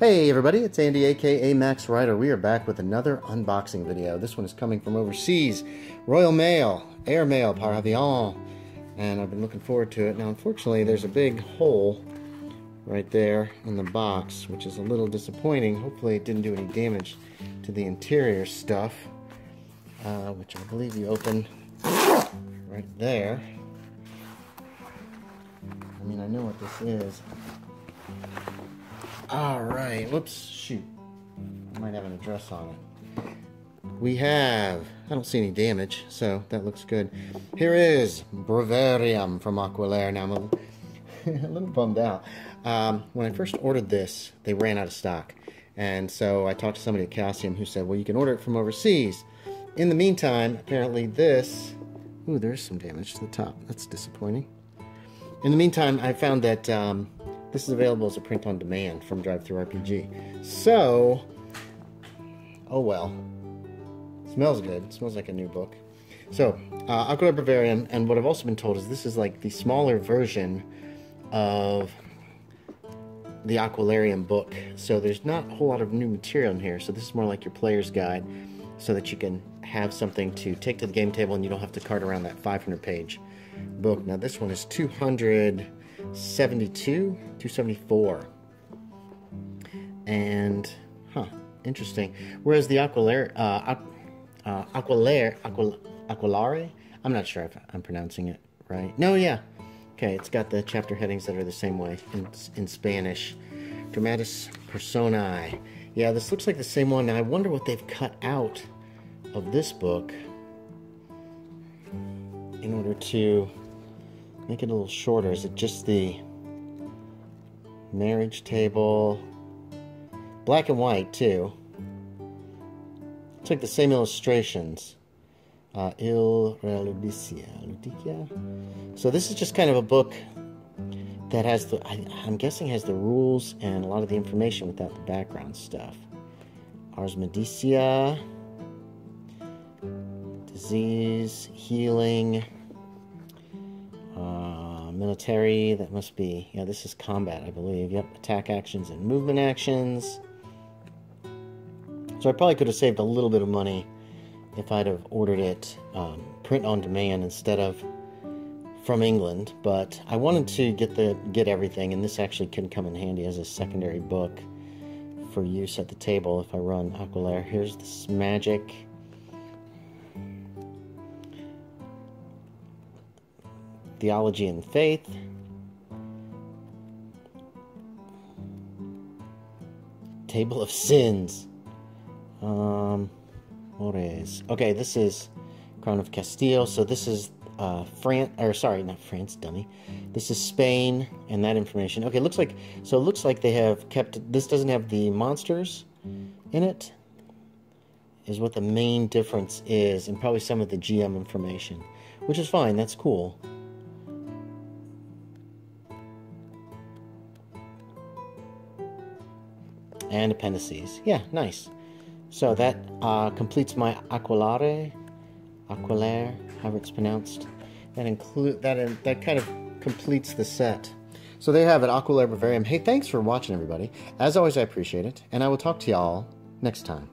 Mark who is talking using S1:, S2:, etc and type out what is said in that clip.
S1: Hey everybody, it's Andy aka Max Writer. We are back with another unboxing video. This one is coming from overseas. Royal Mail, Air Mail par avion. And I've been looking forward to it. Now unfortunately there's a big hole right there in the box, which is a little disappointing. Hopefully it didn't do any damage to the interior stuff, uh, which I believe you open right there. I mean, I know what this is. All right, whoops, shoot. I might have an address on it. We have, I don't see any damage, so that looks good. Here is Breviarium from Aquelarre. Now I'm a, a little bummed out. Um, when I first ordered this, they ran out of stock. And so I talked to somebody at Chaosium who said, well, you can order it from overseas. In the meantime, apparently this, ooh, there's some damage to the top. That's disappointing. In the meantime, I found that um, this is available as a print on demand from DriveThruRPG. So, oh well. Smells good. Smells like a new book. So, uh, Breviarium, and what I've also been told is this is like the smaller version of the Aquilarium book. So there's not a whole lot of new material in here. So this is more like your player's guide so that you can have something to take to the game table and you don't have to cart around that 500 page book. Now this one is 272, 274. And, huh, interesting. Whereas the Aquelarre, uh, uh, Aquelarre, Aquil, Aquelarre, I'm not sure if I'm pronouncing it right. No, yeah. Okay, it's got the chapter headings that are the same way in, in Spanish. Dramatis Personae. Yeah, this looks like the same one. Now, I wonder what they've cut out of this book in order to make it a little shorter. Is it just the marriage table? Black and white, too. Like the same illustrations. Uh, Il Reludicia. So this is just kind of a book that has the, I, am guessing has the rules and a lot of the information without the background stuff. Ars Medicia, disease, healing, military, that must be, yeah, this is combat, I believe. Yep, attack actions and movement actions. So I probably could have saved a little bit of money if I'd have ordered it um, print on demand instead of from England, but I wanted to get the get everything, and this actually can come in handy as a secondary book for use at the table if I run Aquelarre. Here's this magic. Theology and Faith. Table of Sins. Um, what is okay? This is Crown of Castile. So this is uh, France, or sorry, not France, dummy. This is Spain, and that information. Okay, looks like so. It looks like they have kept. This doesn't have the monsters in it. Is what the main difference is, and probably some of the GM information, which is fine. That's cool. And appendices. Yeah, nice. So that uh, completes my Aquelarre, Aquelarre, however it's pronounced. That include that uh, that kind of completes the set. So there you have it, Aquelarre Breviarium. Hey, thanks for watching, everybody. As always, I appreciate it, and I will talk to y'all next time.